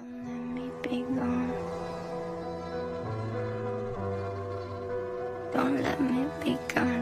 Don't let me be gone. Don't let me be gone.